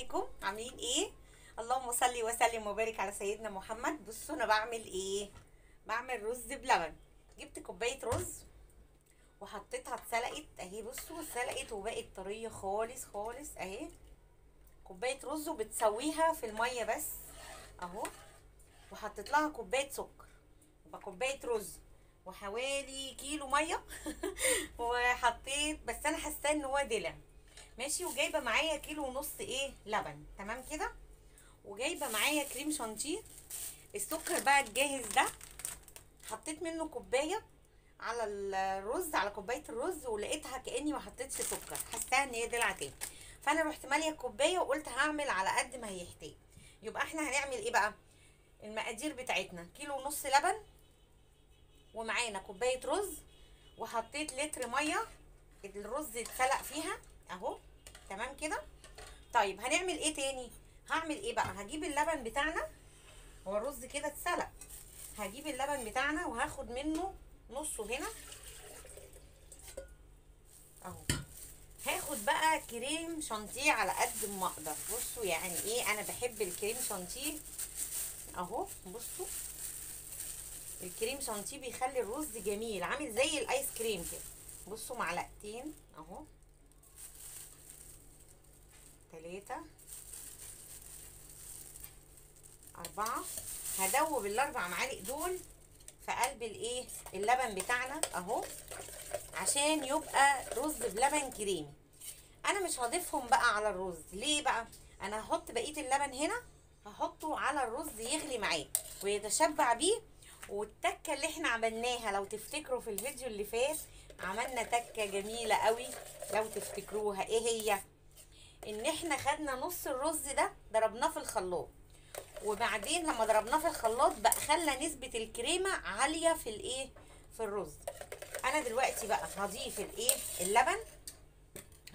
عليكم. عاملين إيه؟ اللهم صل وسلم وبارك على سيدنا محمد. بصوا أنا بعمل إيه؟ بعمل رز بلبن. جبت كوباية رز وحطيتها اتسلقت. أهي بصوا اتسلقت وبقت طرية خالص خالص. أهي كوباية رز وبتسويها في المية بس. أهو. وحطيت لها كوباية سكر. يبقى كوباية رز وحوالي كيلو مية. وحطيت بس أنا حاسة إن هو دلع. ماشي وجايبة معايا كيلو ونص إيه؟ لبن تمام كده؟ وجايبة معايا كريم شانتيه. السكر بقى الجاهز ده حطيت منه كوباية على الرز على كوباية الرز ولقيتها كأني ما حطيتش سكر حاساها إن هي دلع تاني. فأنا رحت مالية الكوباية وقلت هعمل على قد ما هيحتاج. يبقى إحنا هنعمل إيه بقى؟ المقادير بتاعتنا. كيلو ونص لبن ومعانا كوباية رز وحطيت لتر مية. الرز اتسلق فيها أهو. تمام كده؟ طيب هنعمل إيه تاني؟ هعمل إيه بقى؟ هجيب اللبن بتاعنا هو الرز كده اتسلق. هجيب اللبن بتاعنا وهاخد منه نصه هنا. أهو. هاخد بقى كريم شانتيه على قد ما أقدر. بصوا يعني إيه أنا بحب الكريم شانتيه. أهو بصوا. الكريم شانتيه بيخلي الرز جميل عامل زي الآيس كريم كده. بصوا معلقتين. أهو. تلاتة أربعة. هدوب الأربع معالق دول في قلب الإيه؟ اللبن بتاعنا أهو عشان يبقى رز بلبن كريمي. أنا مش هضيفهم بقى على الرز. ليه بقى؟ أنا هحط بقية اللبن هنا هحطه على الرز يغلي معاه ويتشبع بيه. والتكة اللي إحنا عملناها لو تفتكروا في الفيديو اللي فات عملنا تكة جميلة قوي. لو تفتكروها إيه هي؟ ان إحنا خدنا نص الرز ده ضربناه في الخلاط. وبعدين لما ضربناه في الخلاط بقى خلى نسبة الكريمة عالية في الايه؟ في الرز. أنا دلوقتي بقى هضيف الايه؟ اللبن.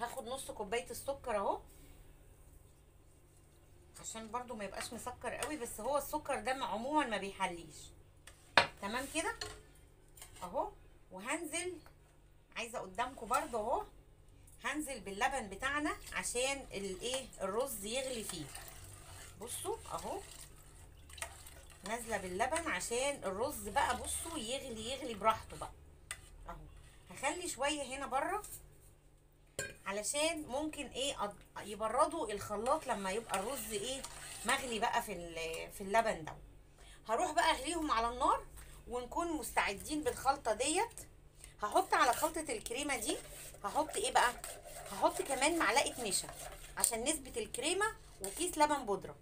هاخد نص كوباية السكر اهو. عشان برضو ما يبقاش مسكر قوي بس هو السكر ده عموما ما بيحليش. تمام كده؟ اهو. وهنزل. عايزة قدامكم برضو اهو. هنزل باللبن بتاعنا عشان الايه الرز يغلي فيه. بصوا أهو. نازلة باللبن عشان الرز بقى بصوا يغلي يغلي براحته بقى. أهو. هخلي شوية هنا برة علشان ممكن إيه يبردوا الخلاط لما يبقى الرز إيه مغلي بقى في في اللبن ده. هروح بقى أغليهم على النار ونكون مستعدين بالخلطة ديت. هحط على خلطة الكريمة دي هحط إيه بقى؟ هحط كمان معلقة نشا عشان نسبة الكريمة وكيس لبن بودرة.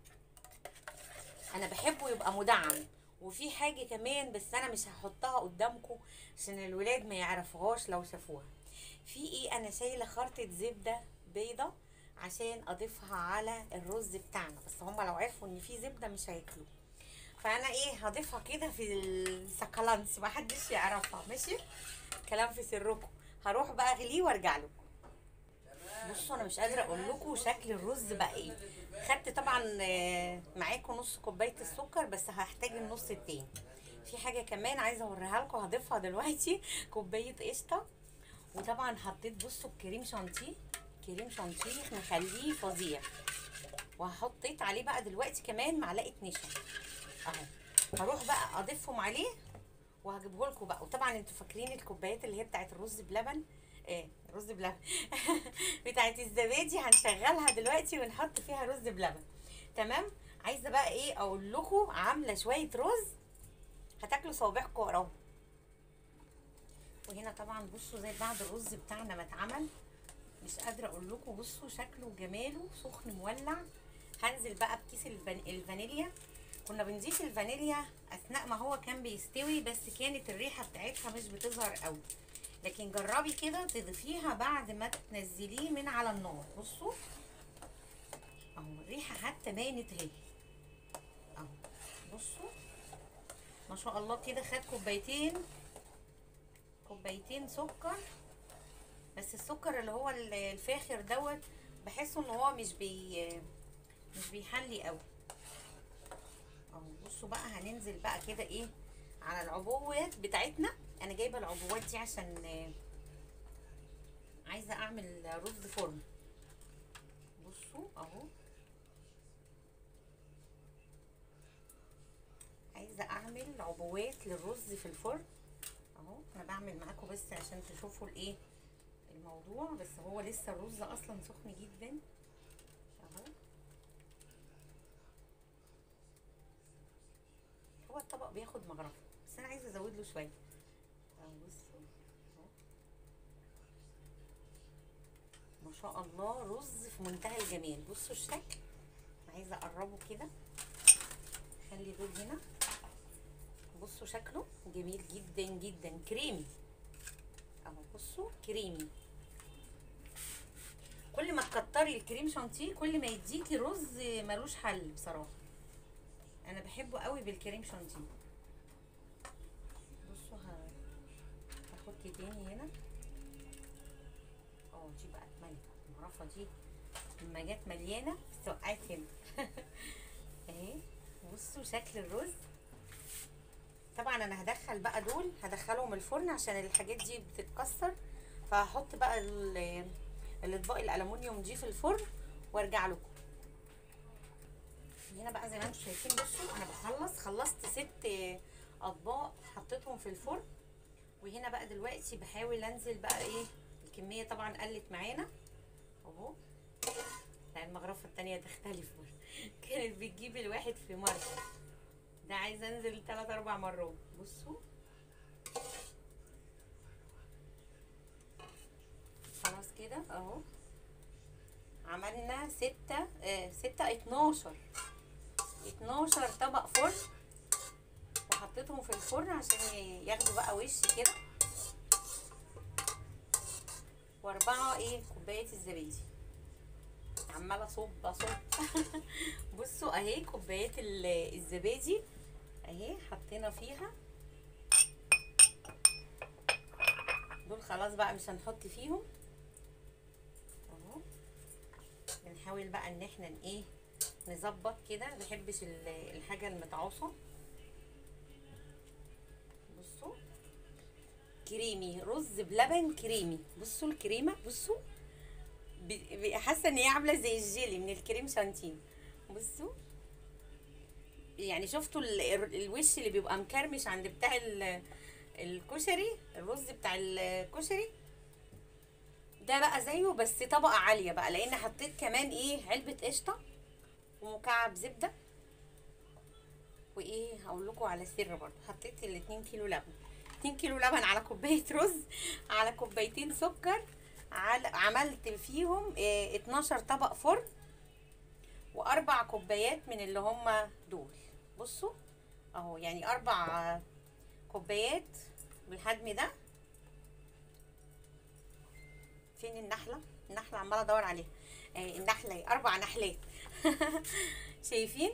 أنا بحبه يبقى مدعم. وفي حاجة كمان بس أنا مش هحطها قدامكم عشان الولاد ما يعرفوهاش لو شافوها. في إيه؟ أنا شايلة خرطه زبدة بيضة عشان أضيفها على الرز بتاعنا بس هما لو عرفوا إن في زبدة مش هياكلوه. فأنا إيه؟ هضيفها كده في السكالانس ما حدش يعرفها ماشي؟ كلام في سركم. هروح بقى أغليه وأرجع لكم بصوا أنا مش قادرة أقول لكم شكل الرز بقى إيه. خدت طبعا معاكم نص كوباية السكر بس هحتاج النص التاني. في حاجة كمان عايزة أوريها لكم هضيفها دلوقتي. كوباية قشطة. وطبعا حطيت بصوا الكريم شانتيه. كريم شانتيه مخليه فظيع. وحطيت عليه بقى دلوقتي كمان معلقة نشا. أهو. هروح بقى أضيفهم عليه. وهجيبه لكم بقى. وطبعا أنتوا فاكرين الكوبايات اللي هي بتاعت الرز بلبن؟ إيه رز بلبن. بتاعت الزبادي هنشغلها دلوقتي ونحط فيها رز بلبن. تمام؟ عايزة بقى إيه أقول لكم عاملة شوية رز هتاكلوا صوابعكم وراهم. وهنا طبعا بصوا زي بعد الرز بتاعنا ما اتعمل. مش قادرة أقول لكم بصوا شكله وجماله سخن مولع. هنزل بقى بكيس الفان... الفانيليا. كنا بنضيف الفانيليا أثناء ما هو كان بيستوي بس كانت الريحة بتاعتها مش بتظهر قوي. لكن جربي كده تضيفيها بعد ما تنزليه من على النار. بصوا. أهو الريحة حتى بانت اهي. أهو بصوا. ما شاء الله كده خد كوبايتين كوبايتين سكر. بس السكر اللي هو الفاخر دوت بحسه إن هو مش بي مش بيحلي قوي. بصوا بقى هننزل بقى كده إيه على العبوات بتاعتنا. أنا جايبه العبوات دي عشان عايزه اعمل رز فرن. بصوا اهو. عايزه اعمل عبوات للرز في الفرن. اهو أنا بعمل معاكم بس عشان تشوفوا الايه الموضوع. بس هو لسه الرز أصلا سخن جدا. بياخد مغرفة. بس أنا عايزة أزود له شوية. بصوا ما شاء الله رز في منتهى الجمال. بصوا الشكل عايزة أقربه كده. خلي دول هنا. بصوا شكله جميل جدا جدا. كريمي. أهو بصوا كريمي. كل ما تكتري الكريم شانتيه كل ما يديكي رز ملوش حل بصراحة. أنا بحبه قوي بالكريم شانتيه بصوا ه- هاخد تاني هنا آه دي بقى اتملت المعرفه دي لما جت مليانه وقعت هنا اهي بصوا شكل الرز طبعا أنا هدخل بقى دول هدخلهم الفرن عشان الحاجات دي بتتكسر فهحط بقى ال- الاطباق الالومنيوم دي في الفرن وارجع لكم هنا بقى زي ما أنتم شايفين بصوا أنا بخلص خلصت ست اطباق حطيتهم في الفرن وهنا بقى دلوقتي بحاول انزل بقى إيه الكمية طبعا قلت معانا. أهو. لا المغرفة التانية تختلف. كانت بتجيب الواحد في مرة. ده عايزه انزل تلات أربع مرات. بصوا. خلاص كده. أهو. عملنا ستة آه ستة اتناشر. اتناشر طبق فرن. وحطيتهم في الفرن عشان ياخدوا بقى وش كده. وأربعة إيه كوباية الزبادي. عمالة أصب أصب. بصوا أهي كوبايات ال- الزبادي. أهي حطينا فيها. دول خلاص بقى مش هنحط فيهم. أهو. بنحاول بقى إن إحنا إيه نظبط كده. مبحبش ال- الحاجة المتعوصه كريمي رز بلبن كريمي. بصوا الكريمة بصوا. حاسة إن هي عاملة زي الجيلي من الكريم شانتيه بصوا. يعني شفتوا ال- ال- الوش اللي بيبقى مكرمش عند بتاع ال- الكشري؟ الرز بتاع الكشري؟ ده بقى زيه بس طبقة عالية بقى لأن حطيت كمان إيه علبة قشطة ومكعب زبدة. وإيه هقول لكم على سر برضه. حطيت ال 2 كيلو لبن. 2 كيلو لبن على كوباية رز على كوبايتين سكر على عملت فيهم إيه 12 طبق فرن وأربع كوبايات من اللي هم دول. بصوا أهو يعني أربع كوبايات بالحجم ده. فين النحلة؟ النحلة عمالة أدور عليها. آه النحلة أربع نحلات. شايفين؟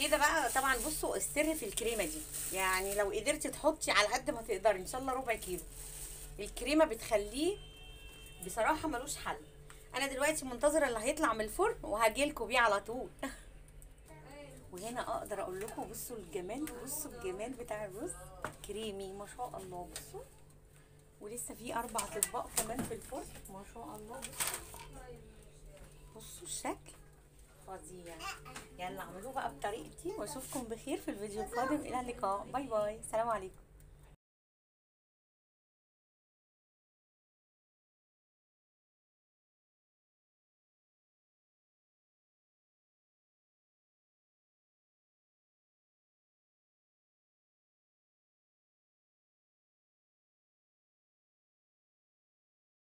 كده بقى طبعا بصوا السر في الكريمة دي. يعني لو قدرتي تحطي على قد ما تقدري إن شاء الله ربع كيلو. الكريمة بتخليه بصراحة ملوش حل. أنا دلوقتي منتظرة اللي هيطلع من الفرن وهجيلكوا بيه على طول. وهنا أقدر أقول لكم بصوا الجمال بصوا الجمال بتاع الرز. كريمي ما شاء الله. بصوا. ولسه في أربع أطباق كمان في الفرن. ما شاء الله. بصوا. بصوا الشكل. فظيع يلا اعملوه بقى بطريقتي وأشوفكم بخير في الفيديو القادم. إلى اللقاء. باي باي. سلام عليكم.